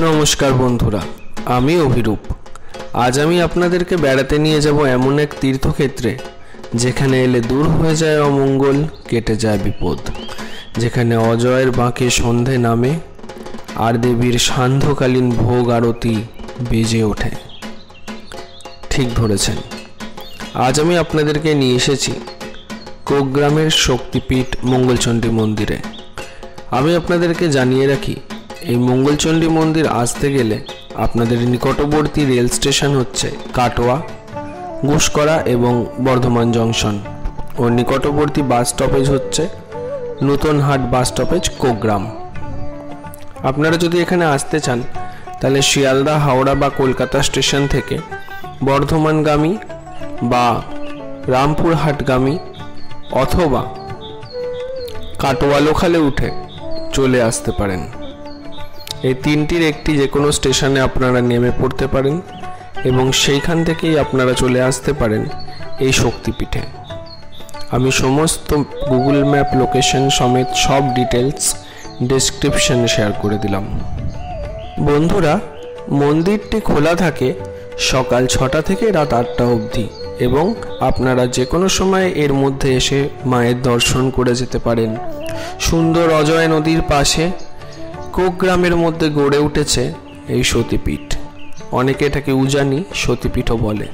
নমস্কার বন্ধুরা, আমি অভিরূপ। আজ আমি আপনাদেরকে বেড়াতে নিয়ে যাব এমন এক তীর্থক্ষেত্রে, যেখানে এলে দূর হয়ে যায় অমঙ্গল, কেটে যায় বিপদ। যেখানে অজয়ের বাঁকে সন্ধে নামে, আর দেবীর সান্ধ্যকালীন ভোগ আরতি বেজে ওঠে। ঠিক ধরেছেন। আজ আমি আপনাদেরকে নিয়ে এসেছি কোগ্রামের শক্তিপীঠ মঙ্গলচণ্ডী মন্দিরে। আমি আপনাদেরকে জানিয়ে রাখি এই মঙ্গলচণ্ডী মন্দির আসতে গেলে আপনাদের নিকটবর্তী রেল স্টেশন হচ্ছে কাটোয়া, ঘুষকরা এবং বর্ধমান জংশন। ও নিকটবর্তী বাস স্টপেজ হচ্ছে নূতনহাট বাস স্টপেজ কোগ্রাম। আপনারা যদি এখানে আসতে চান, তাহলে শিয়ালদা, হাওড়া বা কলকাতা স্টেশন থেকে বর্ধমানগামী বা রামপুরহাটগামী অথবা কাটোয়া লোকালে উঠে চলে আসতে পারেন। এই তিনটির একটি যে কোনো স্টেশনে আপনারা নেমে পড়তে পারেন এবং সেইখান থেকেই আপনারা চলে আসতে পারেন এই শক্তিপীঠে। আমি সমস্ত গুগল ম্যাপ লোকেশন সমেত সব ডিটেলস ডেসক্রিপশনে শেয়ার করে দিলাম। বন্ধুরা, মন্দিরটি খোলা থাকে সকাল ছটা থেকে রাত আটটা অবধি এবং আপনারা যে কোনো সময় এর মধ্যে এসে মায়ের দর্শন করে যেতে পারেন। সুন্দর অজয় নদীর পাশে কোগ্রামের মধ্যে গড়ে উঠেছে এই সতীপীঠ। অনেকে এটাকে উজানি সতীপীঠও বলে।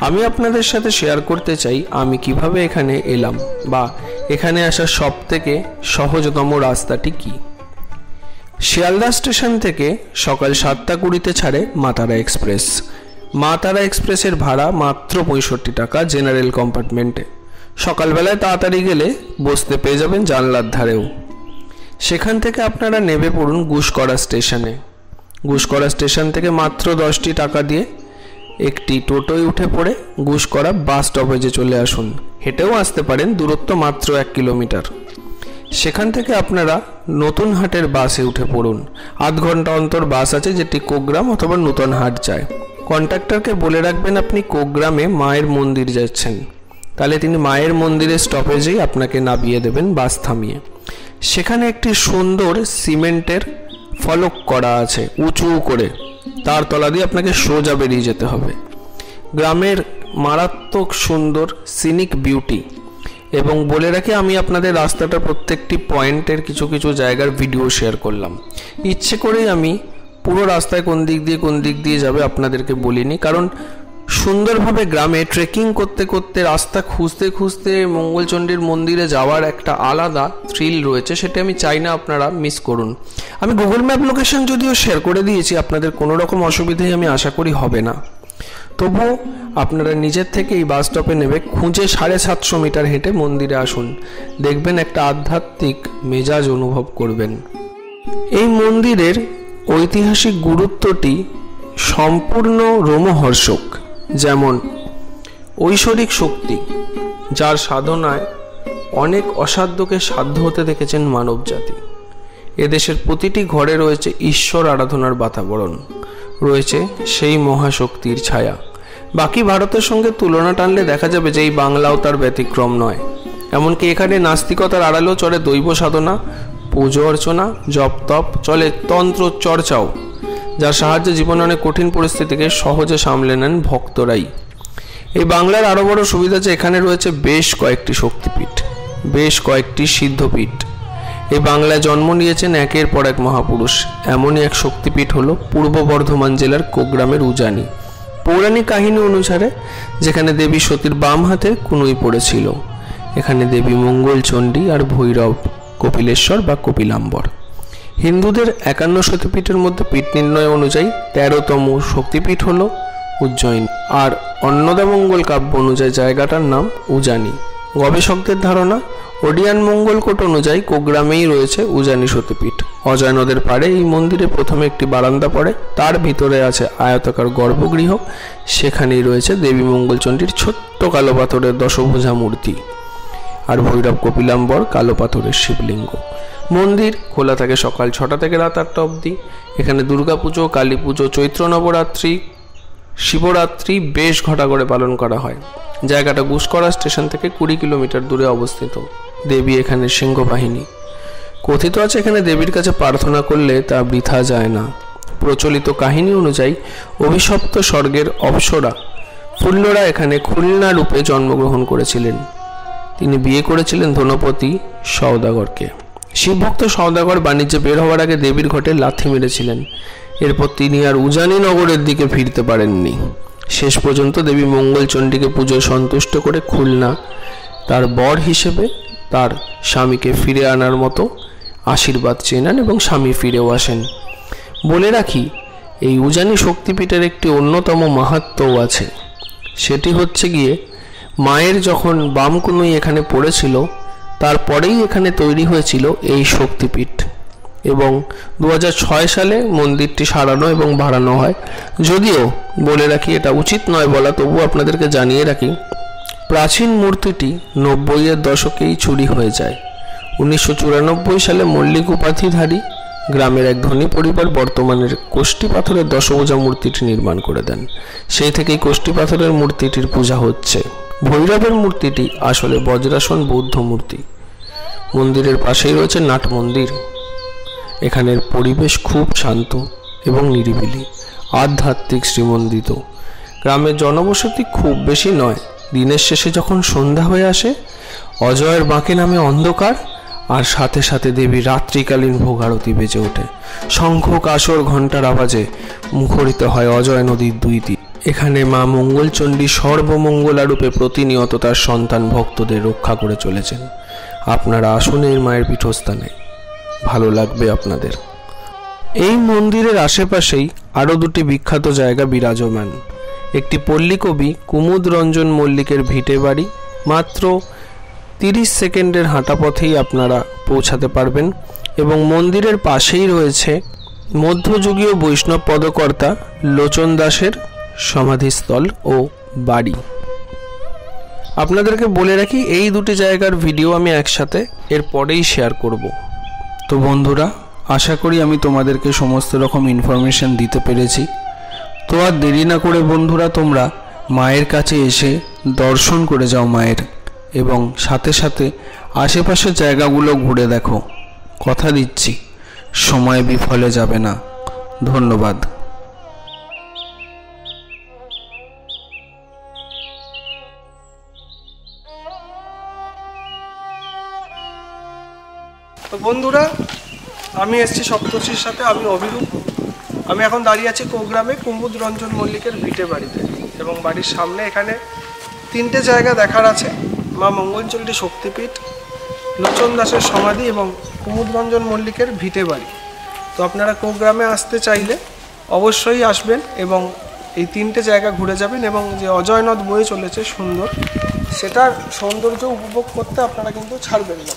আমি আপনাদের সাথে শেয়ার করতে চাই, আমি কীভাবে এখানে এলাম বা এখানে আসার সব থেকে সহজতম রাস্তাটি কি? শিয়ালদা স্টেশন থেকে সকাল সাতটা কুড়িতে ছাড়ে মাতারা এক্সপ্রেস। মাতারা এক্সপ্রেসের ভাড়া মাত্র পঁয়ষট্টি টাকা জেনারেল কম্পার্টমেন্টে সকালবেলায় তাড়াতাড়ি গেলে বসতে পেয়ে যাবেন জানলার ধারেও। সেখান থেকে আপনারা নেবে পড়ুন গুসকরা স্টেশনে। গুসকরা স্টেশন থেকে মাত্র দশটি টাকা দিয়ে একটি টোটোয় উঠে পড়ে গুসকরা বাস স্টপেজে চলে আসুন। হেঁটেও আসতে পারেন, দূরত্ব মাত্র এক কিলোমিটার। সেখান থেকে আপনারা নতুন হাটের বাসে উঠে পড়ুন। আধ ঘণ্টা অন্তর বাস আছে যেটি কোগ্রাম অথবা নতুন হাট যায় কন্ট্রাক্টরকে বলে রাখবেন, আপনি কোগ্রামে মায়ের মন্দির যাচ্ছেন। তাহলে তিনি মায়ের মন্দিরের স্টপেজেই আপনাকে নামিয়ে দেবেন বাস থামিয়ে। সেখানে একটি সুন্দর সিমেন্টের ফলক করা আছে, উঁচু করে। তার তলা দিয়ে আপনাকে সোজা বেরিয়ে যেতে হবে। গ্রামের মারাত্মক সুন্দর সিনিক বিউটি এবং বলে রাখি, আমি আপনাদের রাস্তাটা প্রত্যেকটি পয়েন্টের কিছু কিছু জায়গার ভিডিও শেয়ার করলাম। ইচ্ছে করেই আমি পুরো রাস্তায় কোন দিক দিয়ে কোন দিক দিয়ে যাবে আপনাদেরকে বলিনি, কারণ সুন্দরভাবে গ্রামে ট্রেকিং করতে করতে রাস্তা খুঁজতে খুঁজতে মঙ্গলচণ্ডীর মন্দিরে যাওয়ার একটা আলাদা থ্রিল রয়েছে, সেটা আমি চাই না আপনারা মিস করুন। আমি গুগল ম্যাপ লোকেশন যদিও শেয়ার করে দিয়েছি, আপনাদের কোনো রকম অসুবিধাই আমি আশা করি হবে না। তবুও আপনারা নিজের থেকে এই বাস স্টপে নেবে খুঁজে সাড়ে সাতশো মিটার হেঁটে মন্দিরে আসুন। দেখবেন একটা আধ্যাত্মিক মেজাজ অনুভব করবেন। এই মন্দিরের ঐতিহাসিক গুরুত্বটি সম্পূর্ণ রোমহর্ষক। যেমন ঐশ্বরিক শক্তি, যার সাধনায় অনেক অসাধ্যকে সাধ্য হতে দেখেছেন মানবজাতি। এদেশের প্রতিটি ঘরে রয়েছে ঈশ্বর আরাধনার বাতাবরণ, রয়েছে সেই মহাশক্তির ছায়া। বাকি ভারতের সঙ্গে তুলনা টানলে দেখা যাবে যে এই বাংলাও তার ব্যতিক্রম নয়। এমনকি এখানে নাস্তিকতার আড়ালেও চলে দৈব সাধনা, পুজো অর্চনা জপ তপ চলে তন্ত্র চর্চাও। যার সাহায্যে জীবনে অনেক কঠিন পরিস্থিতিকে সহজে সামলে নেন ভক্তরাই। এই বাংলার আরও বড় সুবিধা যে এখানে রয়েছে বেশ কয়েকটি শক্তিপীঠ, বেশ কয়েকটি সিদ্ধপীঠ। এই বাংলায় জন্ম নিয়েছেন একের পর এক মহাপুরুষ। এমনই এক শক্তিপীঠ হলো পূর্ব বর্ধমান জেলার কোগ্রামের উজানি। পৌরাণিক কাহিনী অনুসারে যেখানে দেবী সতীর বাম হাতে কুনুই পড়েছিল, এখানে দেবী মঙ্গলচণ্ডী আর ভৈরব, কপিলেশ্বর বা কপিলাম্বর। হিন্দুদের একান্ন সতীপীঠের মধ্যে পীঠ নির্ণয় অনুযায়ী তেরোতম শক্তিপীঠ হল উজ্জয়িন। আর অন্নদামঙ্গল কাব্য অনুযায়ী জায়গাটার নাম উজানি। গবেষকদের ধারণা, ওডিয়ান মঙ্গলকোট অনুযায়ী কোগ্রামেই রয়েছে উজানি সতীপীঠ অজয় নদের পাড়ে এই মন্দিরে প্রথমে একটি বারান্দা পড়ে, তার ভিতরে আছে আয়তাকার গর্ভগৃহ, সেখানেই রয়েছে দেবী মঙ্গলচণ্ডীর ছোট্ট কালো পাথরের দশভুজা মূর্তি। আর ভৈরব কপিলাম্বর কালো পাথরের শিবলিঙ্গ। মন্দির খোলা থাকে সকাল ছটা থেকে রাত আটটা অবধি। এখানে দুর্গাপুজো কালী পুজো, চৈত্র নবরাত্রি, শিবরাত্রি বেশ ঘটা করে পালন করা হয়। জায়গাটা গুসকরা স্টেশন থেকে কুড়ি কিলোমিটার দূরে অবস্থিত। দেবী এখানে সিংহ বাহিনী। কথিত আছে এখানে দেবীর কাছে প্রার্থনা করলে তা বৃথা যায় না। প্রচলিত কাহিনী অনুযায়ী অভিশপ্ত স্বর্গের অপ্সরা। ফুল্লরা এখানে খুলনা রূপে জন্মগ্রহণ করেছিলেন। তিনি বিয়ে করেছিলেন ধনপতি সওদাগরকে। শিবভক্ত সওদাগর বাণিজ্যে বের হওয়ার আগে দেবীর ঘটে লাথি মেরেছিলেন। এরপর তিনি আর উজানি নগরের দিকে ফিরতে পারেননি। শেষ পর্যন্ত দেবী মঙ্গলচণ্ডীকে পুজোয় সন্তুষ্ট করে খুলনা তার বর হিসেবে তার স্বামীকে ফিরে আনার মতো আশীর্বাদ চেয়ে নেন এবং স্বামী ফিরেও আসেন। বলে রাখি, এই উজানি শক্তিপীঠের একটি অন্যতম মাহাত্ম্যও আছে। সেটি হচ্ছে গিয়ে মায়ের যখন বাম বামকুনুই এখানে পড়েছিল, তারপরেই এখানে তৈরি হয়েছিল এই শক্তিপীঠ। এবং দু হাজার ছয় সালে মন্দিরটি সারানো এবং বাড়ানো হয়। যদিও বলে রাখি এটা উচিত নয় বলা তবু আপনাদেরকে জানিয়ে রাখি, প্রাচীন মূর্তিটি নব্বইয়ের দশকেই চুরি হয়ে যায়। উনিশশো চুরানব্বই সালে মল্লিক উপাধিধারী, গ্রামের এক ধনী পরিবার বর্তমানের কোষ্টি পাথরের দশভুজা মূর্তিটি নির্মাণ করে দেন। সেই থেকেই কোষ্টি পাথরের মূর্তিটির পূজা হচ্ছে। ভৈরবের মূর্তিটি আসলে বজ্রাসন বৌদ্ধ মূর্তি। মন্দিরের পাশেই রয়েছে নাট মন্দির। এখানের পরিবেশ খুব শান্ত এবং নিরিবিলি, আধ্যাত্মিক শ্রীমন্দিত। গ্রামের জনবসতি খুব বেশি নয়। দিনের শেষে যখন সন্ধ্যা হয়ে আসে, অজয়ের বাঁকে নামে অন্ধকার আর সাথে সাথে দেবী রাত্রিকালীন ভোগ আরতি বেজে ওঠে। শঙ্খ কাসর ঘণ্টার আওয়াজে মুখরিত হয় অজয় নদীর দুই এখানে মা মঙ্গলচণ্ডী সর্বমঙ্গলারূপে প্রতিনিয়ত তার সন্তান ভক্তদের রক্ষা করে চলেছেন। আপনারা আসুন এই মায়ের পীঠস্থানে। ভালো লাগবে আপনাদের। এই মন্দিরের আশেপাশেই আরও দুটি বিখ্যাত জায়গা বিরাজমান। একটি পল্লী কবি কুমুদ রঞ্জন মল্লিকের ভিটে বাড়ি। মাত্র তিরিশ সেকেন্ডের হাঁটা পথেই আপনারা পৌঁছাতে পারবেন এবং মন্দিরের পাশেই রয়েছে মধ্যযুগীয় বৈষ্ণব পদকর্তা লোচন দাসের সমাধিস্থল ও বাড়ি। আপনাদেরকে বলে রাখি, এই দুটি জায়গার ভিডিও আমি একসাথে এর পরেই শেয়ার করব। তো বন্ধুরা, আশা করি আমি তোমাদেরকে সমস্ত রকম ইনফরমেশন দিতে পেরেছি। তো আর দেরি না করে বন্ধুরা, তোমরা মায়ের কাছে এসে দর্শন করে যাও মায়ের এবং সাথে সাথে আশেপাশের জায়গাগুলো ঘুরে দেখো। কথা দিচ্ছি, সময় বিফলে যাবে না। ধন্যবাদ। তো বন্ধুরা, আমি এসেছি সপ্তর্ষির সাথে, আমি অভিরূপ। আমি এখন দাঁড়িয়ে আছি কোগ্রামে কুমুদ রঞ্জন মল্লিকের ভিটে বাড়িতে এবং বাড়ির সামনে এখানে তিনটে জায়গা দেখার আছে, মা মঙ্গলচণ্ডী শক্তিপীঠ, লোচন দাসের সমাধি এবং কুমুদ রঞ্জন মল্লিকের ভিটে বাড়ি। তো আপনারা কোগ্রামে আসতে চাইলে অবশ্যই আসবেন এবং এই তিনটে জায়গা ঘুরে যাবেন এবং যে অজয় নদ বয়ে চলেছে সুন্দর, সেটার সৌন্দর্য উপভোগ করতে আপনারা কিন্তু ছাড়বেন না।